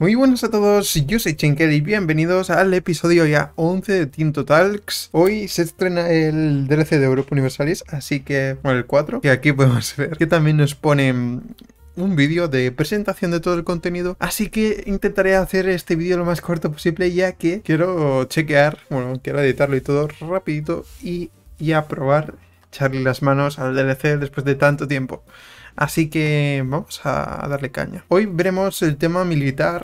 Muy buenas a todos, yo soy Chenkel y bienvenidos al episodio ya 11 de Tinto Talks. Hoy se estrena el DLC de Europa Universalis, así que, bueno, el 4, que aquí podemos ver que también nos pone un vídeo de presentación de todo el contenido, así que intentaré hacer este vídeo lo más corto posible ya que quiero chequear, bueno, quiero editarlo y todo rapidito y ya probar, echarle las manos al DLC después de tanto tiempo. Así que vamos a darle caña. Hoy veremos el tema militar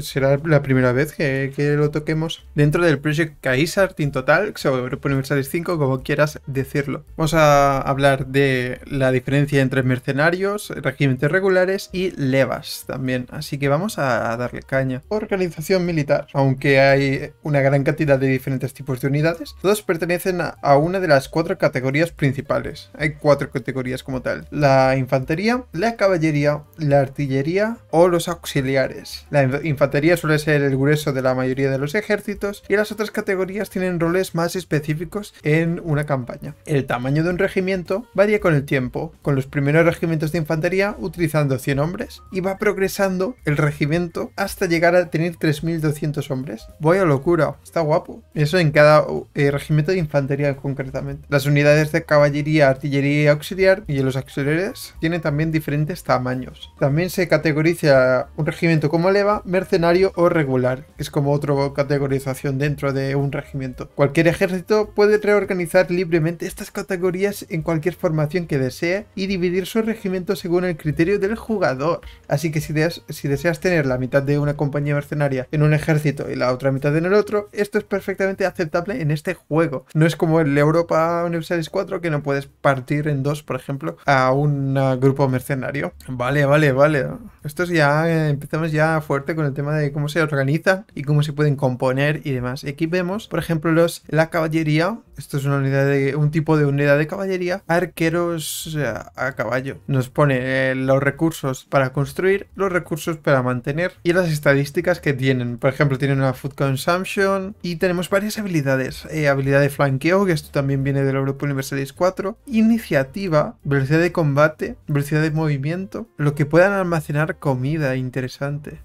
será la primera vez que, lo toquemos dentro del Project Kaiser, Tinto Talks o Europa Universalis 5, como quieras decirlo. Vamos a hablar de la diferencia entre mercenarios, regimientos regulares y levas también. Así que vamos a darle caña. Organización militar. Aunque hay una gran cantidad de diferentes tipos de unidades, todos pertenecen a una de las cuatro categorías principales. Hay cuatro categorías como tal. La infantería, la caballería, la artillería o los auxiliares. La infantería suele ser el grueso de la mayoría de los ejércitos y las otras categorías tienen roles más específicos en una campaña. El tamaño de un regimiento varía con el tiempo, con los primeros regimientos de infantería utilizando 100 hombres y va progresando el regimiento hasta llegar a tener 3200 hombres. Voy a locura, está guapo. Eso en cada eh, regimiento de infantería concretamente. Las unidades de caballería, artillería y auxiliar y los auxiliares tienen también diferentes tamaños. También se categoriza un regimiento como leva, mercenario o regular, es como otra categorización dentro de un regimiento. Cualquier ejército puede reorganizar libremente estas categorías en cualquier formación que desee y dividir su regimiento según el criterio del jugador. Así que si, si deseas tener la mitad de una compañía mercenaria en un ejército y la otra mitad en el otro, esto es perfectamente aceptable en este juego. No es como el Europa Universalis 4 que no puedes partir en dos, por ejemplo, a un grupo mercenario. Vale, vale, vale. Esto es ya, eh, empezamos ya fuerte con el tema de cómo se organizan y cómo se pueden componer y demás. aquí vemos, por ejemplo, los, la caballería. Esto es una unidad de un tipo de unidad de caballería. Arqueros a caballo. Nos pone eh, los recursos para construir, los recursos para mantener y las estadísticas que tienen. Por ejemplo, tienen una food consumption y tenemos varias habilidades. Eh, habilidad de flanqueo, que esto también viene del Europa Universalis 4. Iniciativa, velocidad de combate, velocidad de movimiento, lo que puedan almacenar comida interesante.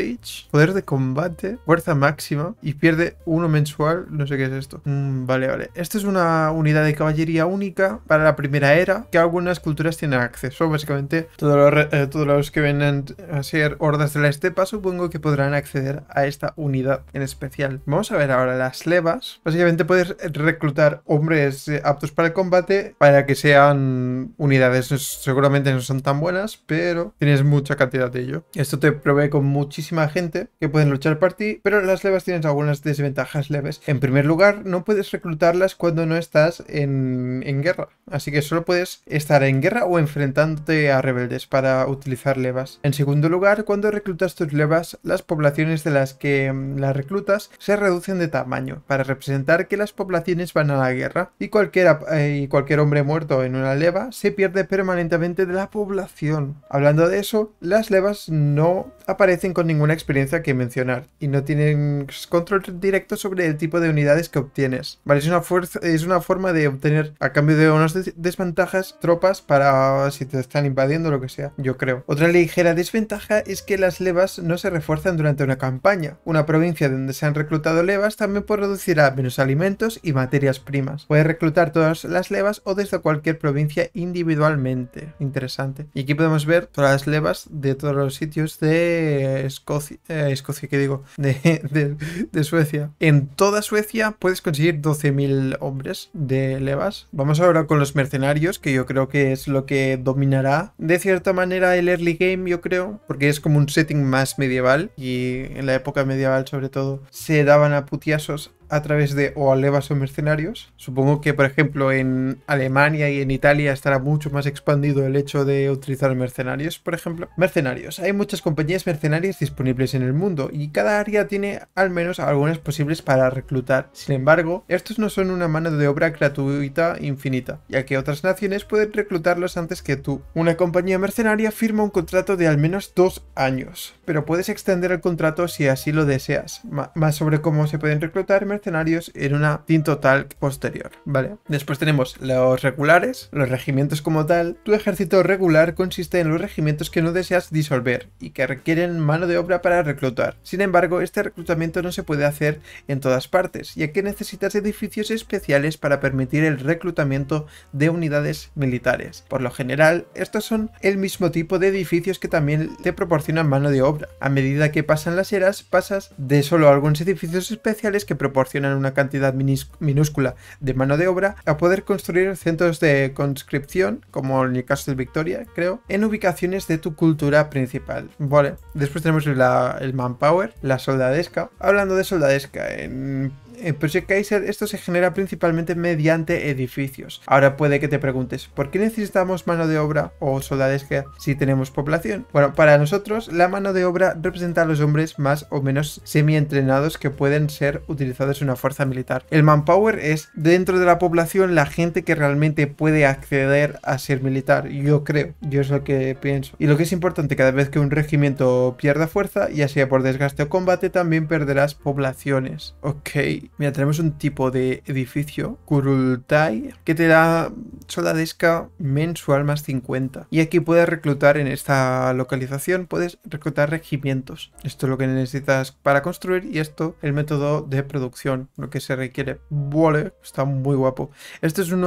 Frontage, poder de combate, fuerza máxima y pierde uno mensual. No sé qué es esto. Mm, vale, vale. Esto es una unidad de caballería única para la primera era que algunas culturas tienen acceso. Básicamente, todos los, eh, todos los que vienen a ser hordas de la estepa supongo que podrán acceder a esta unidad en especial. Vamos a ver ahora las levas. Básicamente puedes reclutar hombres eh, aptos para el combate para que sean unidades. Seguramente no son tan buenas, pero tienes mucha cantidad de ello. Esto te provee con muchísima gente que pueden luchar por ti, pero las levas tienen algunas desventajas leves. En primer lugar, no puedes reclutarlas cuando no estás en, en guerra, así que solo puedes estar en guerra o enfrentándote a rebeldes para utilizar levas. En segundo lugar, cuando reclutas tus levas, las poblaciones de las que mm, las reclutas se reducen de tamaño, para representar que las poblaciones van a la guerra y cualquier, eh, cualquier hombre muerto en una leva se pierde permanentemente de la población. Hablando de eso, las levas no aparecen con ninguna experiencia que mencionar y no tienen control directo sobre el tipo de unidades que obtienes. Vale, es una, es una forma de obtener a cambio de unas desventajas tropas para si te están invadiendo o lo que sea, yo creo. Otra ligera desventaja es que las levas no se refuerzan durante una campaña. Una provincia donde se han reclutado levas también producirá menos alimentos y materias primas. Puedes reclutar todas las levas o desde cualquier provincia individualmente. Interesante. Y aquí podemos ver todas las levas de todos los sitios de Escocia, eh, Escocia, que digo, de, Suecia. En toda Suecia puedes conseguir 12.000 hombres de levas. Vamos ahora con los mercenarios, que yo creo que es lo que dominará de cierta manera el early game, yo creo, porque es como un setting más medieval y en la época medieval sobre todo se daban a putiasos a través de o levas o mercenarios. Supongo que, por ejemplo, en Alemania y en Italia estará mucho más expandido el hecho de utilizar mercenarios, por ejemplo. Mercenarios. Hay muchas compañías mercenarias disponibles en el mundo y cada área tiene al menos algunas posibles para reclutar. Sin embargo, estos no son una mano de obra gratuita infinita, ya que otras naciones pueden reclutarlos antes que tú. Una compañía mercenaria firma un contrato de al menos dos años, pero puedes extender el contrato si así lo deseas. más sobre cómo se pueden reclutar mercenarios mercenarios en una Tinto Talk posterior, ¿vale? Después tenemos los regulares, los regimientos como tal. Tu ejército regular consiste en los regimientos que no deseas disolver y que requieren mano de obra para reclutar. Sin embargo, este reclutamiento no se puede hacer en todas partes, ya que necesitas edificios especiales para permitir el reclutamiento de unidades militares. Por lo general, estos son el mismo tipo de edificios que también te proporcionan mano de obra. A medida que pasan las eras, pasas de solo algunos edificios especiales que proporcionan una cantidad minúscula de mano de obra a poder construir centros de conscripción, como en el caso de Victoria, creo, en ubicaciones de tu cultura principal. Vale, después tenemos el manpower, la soldadesca. Hablando de soldadesca, en en Project Kaiser esto se genera principalmente mediante edificios. Ahora puede que te preguntes, ¿por qué necesitamos mano de obra o soldadesca si tenemos población? Bueno, para nosotros la mano de obra representa a los hombres más o menos semi-entrenados que pueden ser utilizados en una fuerza militar. El manpower es dentro de la población la gente que realmente puede acceder a ser militar, yo creo, yo es lo que pienso. Y lo que es importante, cada vez que un regimiento pierda fuerza, ya sea por desgaste o combate, también perderás poblaciones. Ok. Mira, tenemos un tipo de edificio, Kurultai, que te da soldadesca mensual más 50. Y aquí puedes reclutar en esta localización, puedes reclutar regimientos. Esto es lo que necesitas para construir y esto el método de producción, lo que se requiere. Vale, está muy guapo. Este es un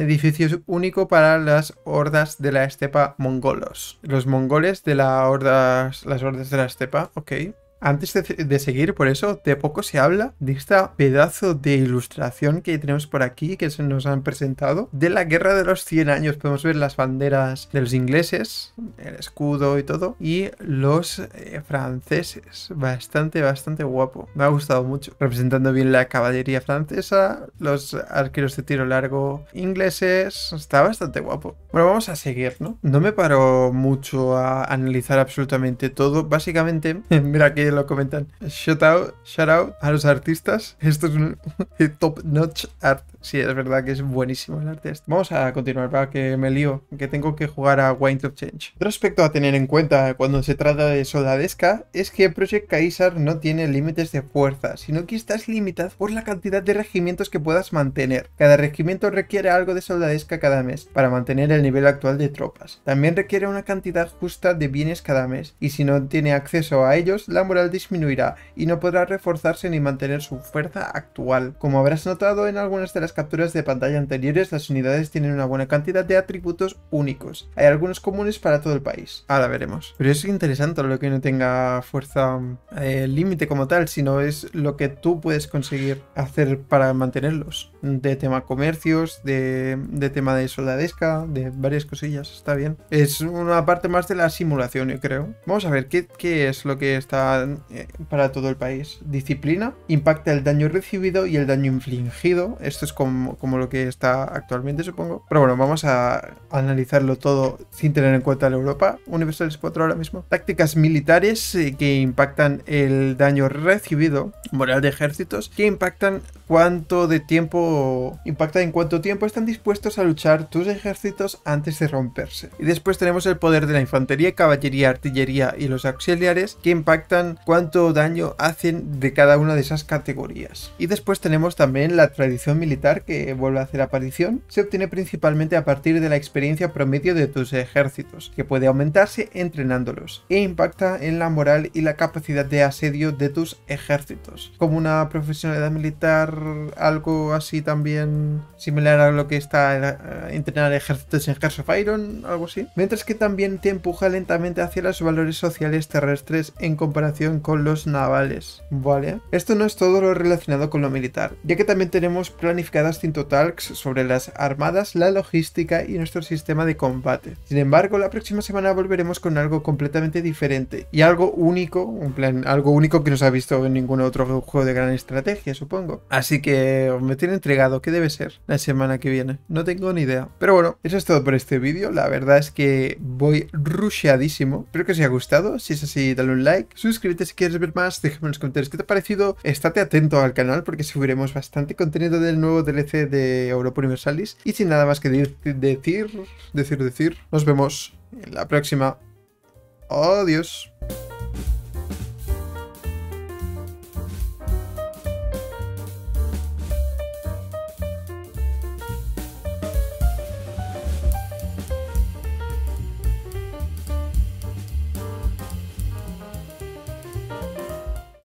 edificio único para las hordas de la estepa mongolos. Los mongoles de la hordas, las hordas de la estepa, ok. Antes de, seguir, por eso, de poco se habla de esta pedazo de ilustración que tenemos por aquí, que se nos han presentado, de la Guerra de los 100 años. Podemos ver las banderas de los ingleses, el escudo y todo, y los eh, franceses. Bastante, bastante guapo. Me ha gustado mucho. Representando bien la caballería francesa, los arqueros de tiro largo ingleses. Está bastante guapo. Bueno, vamos a seguir, ¿no? No me paro mucho a analizar absolutamente todo. Básicamente, mira que lo comentan. Shout out, shout out a los artistas. Esto es un top notch art. Sí, es verdad que es buenísimo el arte. Este. Vamos a continuar para que me lío, que tengo que jugar a Wind of Change. Otro aspecto a tener en cuenta cuando se trata de soldadesca es que Project Kaiser no tiene límites de fuerza, sino que estás limitado por la cantidad de regimientos que puedas mantener. Cada regimiento requiere algo de soldadesca cada mes para mantener el nivel actual de tropas. También requiere una cantidad justa de bienes cada mes, y si no tiene acceso a ellos, la disminuirá y no podrá reforzarse ni mantener su fuerza actual. Como habrás notado en algunas de las capturas de pantalla anteriores, las unidades tienen una buena cantidad de atributos únicos. Hay algunos comunes para todo el país. Ahora veremos. Pero es interesante lo que no tenga fuerza eh, límite como tal, sino es lo que tú puedes conseguir hacer para mantenerlos. De tema comercios, de, tema de soldadesca, de varias cosillas. Está bien. Es una parte más de la simulación, yo creo. Vamos a ver qué, qué es lo que está eh, para todo el país. Disciplina. Impacta el daño recibido y el daño infligido. Esto es como como, lo que está actualmente, supongo. Pero bueno, vamos a analizarlo todo sin tener en cuenta la Europa. Universales 4 ahora mismo. Tácticas militares eh, que impactan el daño recibido. Moral de ejércitos que impactan cuánto de tiempo impacta en cuánto tiempo están dispuestos a luchar tus ejércitos antes de romperse. Y después tenemos el poder de la infantería, caballería, artillería y los auxiliares que impactan cuánto daño hacen de cada una de esas categorías. Y después tenemos también la tradición militar que vuelve a hacer aparición. Se obtiene principalmente a partir de la experiencia promedio de tus ejércitos, que puede aumentarse entrenándolos, e impacta en la moral y la capacidad de asedio de tus ejércitos. Como una profesionalidad militar algo así también similar a lo que está en, entrenar ejércitos en Hearts of Iron, algo así. Mientras que también te empuja lentamente hacia los valores sociales terrestres en comparación con los navales, ¿vale? Esto no es todo lo relacionado con lo militar, ya que también tenemos planificadas Talks sobre las armadas, la logística y nuestro sistema de combate. Sin embargo, la próxima semana volveremos con algo completamente diferente y algo único, un plan, algo único que no se ha visto en ningún otro juego de gran estrategia, supongo. Así que me tiene entregado. ¿Qué debe ser la semana que viene? No tengo ni idea. Pero bueno, eso es todo por este vídeo. La verdad es que voy rusheadísimo. Espero que os haya gustado. Si es así, dale un like. Suscríbete si quieres ver más. Déjame en los comentarios qué te ha parecido. Estate atento al canal porque subiremos bastante contenido del nuevo DLC de Europa Universalis. Y sin nada más que decir, decir, decir, nos vemos en la próxima. Adiós.